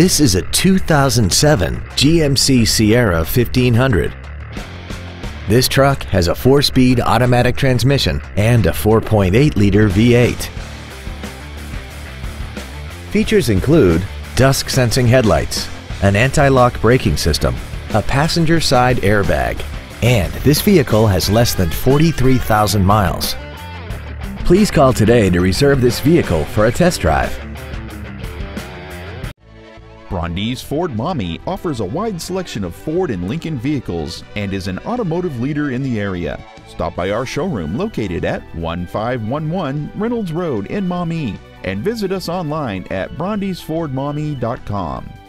This is a 2007 GMC Sierra 1500. This truck has a four-speed automatic transmission and a 4.8-liter V8. Features include dusk sensing headlights, an anti-lock braking system, a passenger side airbag, and this vehicle has less than 43,000 miles. Please call today to reserve this vehicle for a test drive. Brondes Ford Maumee offers a wide selection of Ford and Lincoln vehicles and is an automotive leader in the area. Stop by our showroom located at 1511 Reynolds Road in Maumee and visit us online at brondesfordmaumee.com.